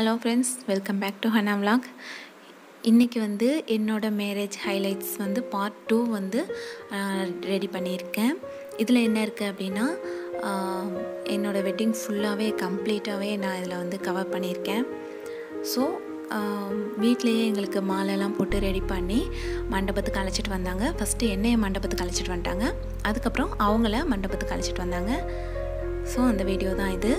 Hello friends welcome back to Hana vlog. இன்றைக்கி வந்து என்னோடய மேரேஜ் ஹைலைட்ஸ் வந்து பார்ட் டூ வந்து ரெடி பண்ணியிருக்கேன். இதில் என்ன இருக்குது அப்படின்னா என்னோடய வெட்டிங் ஃபுல்லாகவே கம்ப்ளீட்டாகவே நான் இதில் வந்து கவர் பண்ணியிருக்கேன். ஸோ வீட்லேயே எங்களுக்கு மாலைலாம் போட்டு ரெடி பண்ணி மண்டபத்துக்கு அழைச்சிட்டு வந்தாங்க. ஃபஸ்ட்டு என்னைய மண்டபத்துக்கு அழைச்சிட்டு வந்துட்டாங்க. அதுக்கப்புறம் அவங்கள மண்டபத்துக்கு அழைச்சிட்டு வந்தாங்க. ஸோ அந்த வீடியோ தான் இது.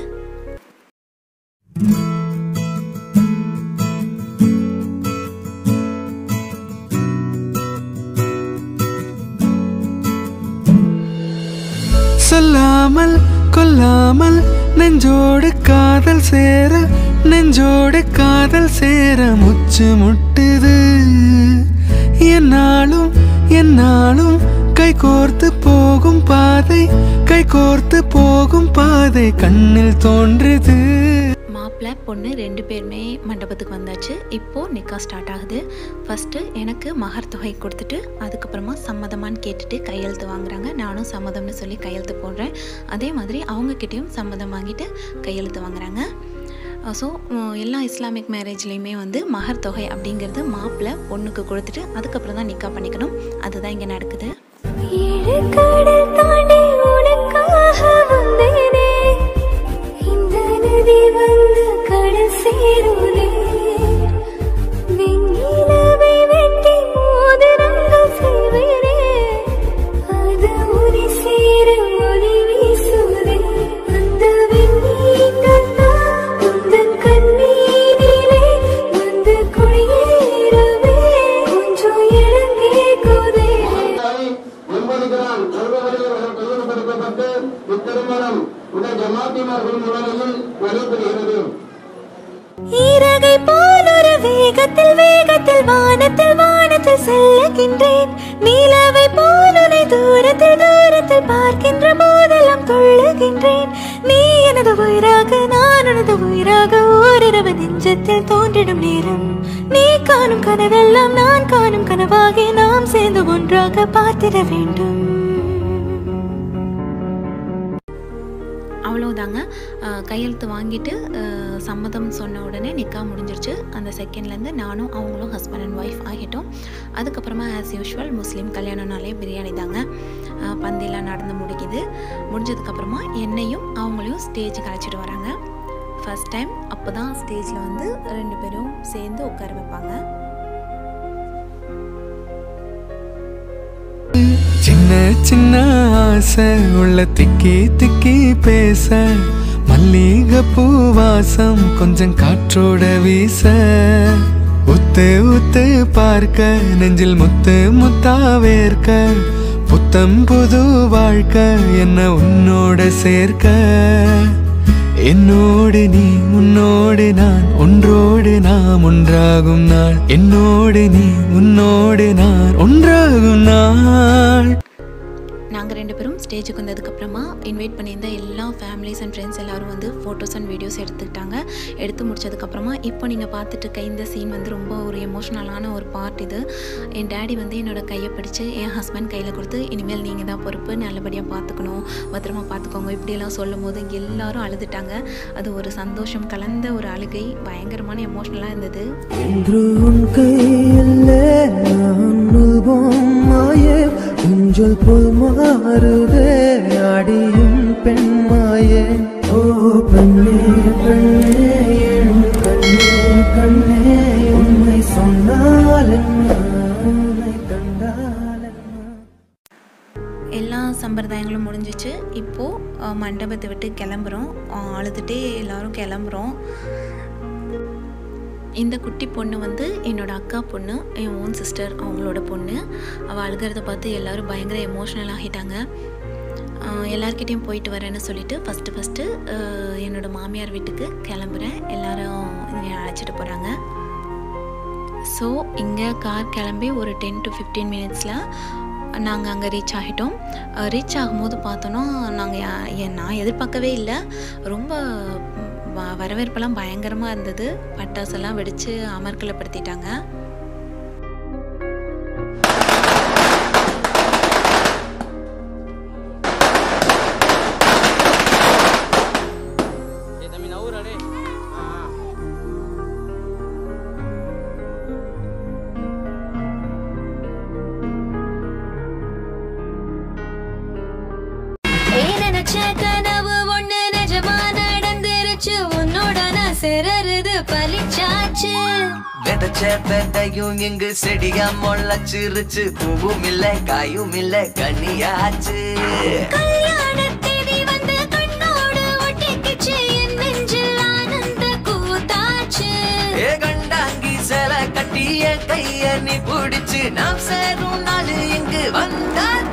கொல்லாமல் கொல்லாமல் நெஞ்சோடு காதல் சேர நெஞ்சோடு காதல் சேர முச்சு முட்டுது. என்னாலும் என்னாலும் கை கோர்த்து போகும் பாதை கை கோர்த்து போகும் பாதை கண்ணில் தோன்றுது. மாப்பிள்ளை பொண்ணு ரெண்டு பேருமே மண்டபத்துக்கு வந்தாச்சு. இப்போது நிக்கா ஸ்டார்ட் ஆகுது. ஃபஸ்ட்டு எனக்கு மகர் தொகை கொடுத்துட்டு அதுக்கப்புறமா சம்மதமான்னு கேட்டுட்டு கையெழுத்து வாங்குறாங்க. நானும் சம்மதம்னு சொல்லி கையெழுத்து போடுறேன். அதே மாதிரி அவங்கக்கிட்டேயும் சம்மதம் வாங்கிட்டு கையெழுத்து வாங்குறாங்க. ஸோ எல்லா இஸ்லாமிக் மேரேஜ்லேயுமே வந்து மகர் தொகை அப்படிங்கிறது மாப்பிள்ளை பொண்ணுக்கு கொடுத்துட்டு அதுக்கப்புறம் தான் நிக்கா பண்ணிக்கணும். அதுதான் இங்கே நடக்குது. நடைபெறுகிறது ஈரகை போல் ஒரு வேகத்தில் வேகத்தில் வானத்தில் வானத்தில் செல்லுகின்றேன். நீலவை போல் உன்னை தூரத்தில் தூரத்தில் பார்க்கின்ற போதெல்லாம் துள்ளுகின்றேன் நீ எனது உயிராக நான் உனது உயிராக ஓரிரவு நெஞ்சத்தில் தோன்றிடும் நேரம். நீ காணும் கனவெல்லாம் நான் காணும் கனவாகி நாம் சேர்ந்து ஒன்றாக பார்த்திட வேண்டும். அவ்வளோதாங்க கையெழுத்து வாங்கிட்டு சம்மதம் சொன்ன உடனே நிக்கா முடிஞ்சிருச்சு. அந்த செகண்ட்லேருந்து நானும் அவங்களும் ஹஸ்பண்ட் அண்ட் ஒய்ஃப் ஆகிட்டோம். அதுக்கப்புறமா ஆஸ் யூஷுவல் முஸ்லீம் கல்யாணம்னாலே பிரியாணி தாங்க. பந்திலாம் நடந்து முடிக்குது. முடிஞ்சதுக்கப்புறமா என்னையும் அவங்களையும் ஸ்டேஜுக்கு அழைச்சிட்டு வராங்க. ஃபர்ஸ்ட் டைம் அப்போ தான் ஸ்டேஜில் வந்து ரெண்டு பேரும் சேர்ந்து உட்கார வைப்பாங்க. சின்ன ஆசை உள்ள திக்கி திக்கி பேச. மல்லிகை பூவாசம் கொஞ்சம் காற்றோட வீச. உத்து உத்து பார்க்க நெஞ்சில் முத்து முத்தா வேர்க்க. புத்தம் புது வாழ்க்கை என்ன உன்னோட சேர்க்க. என்னோடு நீ உன்னோடு நான் ஒன்றோடு நாம் ஒன்றாகும் நாள். என்னோடு நீ உன்னோடு நான் ஒன்றாகும் நாள். நாங்கள் ரெண்டு பேரும் ஸ்டேஜுக்கு வந்ததுக்கப்புறமா இன்வைட் பண்ணியிருந்த எல்லா ஃபேமிலிஸ் அண்ட் ஃப்ரெண்ட்ஸ் எல்லாரும் வந்து ஃபோட்டோஸ் அண்ட் வீடியோஸ் எடுத்துக்கிட்டாங்க. எடுத்து முடிச்சதுக்கப்புறமா இப்போ நீங்கள் பார்த்துட்டு இருக்க இந்த சீன் வந்து ரொம்ப ஒரு எமோஷ்னலான ஒரு பார்ட் இது. என் டேடி வந்து என்னோட கையை பிடிச்சு என் ஹஸ்பண்ட் கையில் கொடுத்து இனிமேல் நீங்கள் தான் பொறுப்பு நல்லபடியாக பார்த்துக்கணும் பத்திரமா பார்த்துக்கோங்க. இப்படியெல்லாம் சொல்லும் போது எல்லாரும் அழுதுட்டாங்க. அது ஒரு சந்தோஷம் கலந்த ஒரு அழுகை பயங்கரமான எமோஷ்னலாக இருந்தது. குஞ்சல் புல் மாறுதே அடியும் பெண்மாயே. ஓ பெண்ணே பெண்ணே என் கண்ணே கண்ணே உண்மை சொன்னால் உன்னை கண்டால் எல்லா சம்பிரதாயங்களும் முடிஞ்சிச்சு. இப்போது மண்டபத்தை விட்டு கிளம்புறோம். அழுதுட்டே அழுதுகிட்டே எல்லாரும் கிளம்புறோம். இந்த குட்டி பொண்ணு வந்து என்னோட அக்கா பொண்ணு என் ஓன் சிஸ்டர் அவங்களோட பொண்ணு. அவள் அழுகிறத பார்த்து எல்லாரும் பயங்கர எமோஷ்னல் ஆகிட்டாங்க. அஹ் போயிட்டு வரேன்னு சொல்லிவிட்டு ஃபஸ்ட்டு ஃபஸ்ட்டு என்னோடய மாமியார் வீட்டுக்கு கிளம்புறேன். எல்லாரும் இங்கே அழைச்சிட்டு போகிறாங்க ஸோ இங்கே கார் கிளம்பி ஒரு டென் டு ஃபிஃப்டீன் மினிட்ஸில் நாங்கள் அங்கே ரீச் ஆகிட்டோம். ரீச் ஆகும்போது பார்த்தோன்னா நாங்கள் நான் எதிர்பார்க்கவே இல்லை. ரொம்ப வரவேற்பெல்லாம் பயங்கரமாக இருந்தது. பட்டாசெல்லாம் வெடித்து அமர்க்கலப்படுத்திட்டாங்க. சிறருது பலிச்சாச்சு விதைச்ச விதையும் இங்கு செடியா முளைச்சிருச்சு. பூவும் இல்ல காயும் இல்ல கனியாச்சு. கைய நீ பிடிச்சு. நாம் சேரும் நாள் இங்கு வந்தாச்சு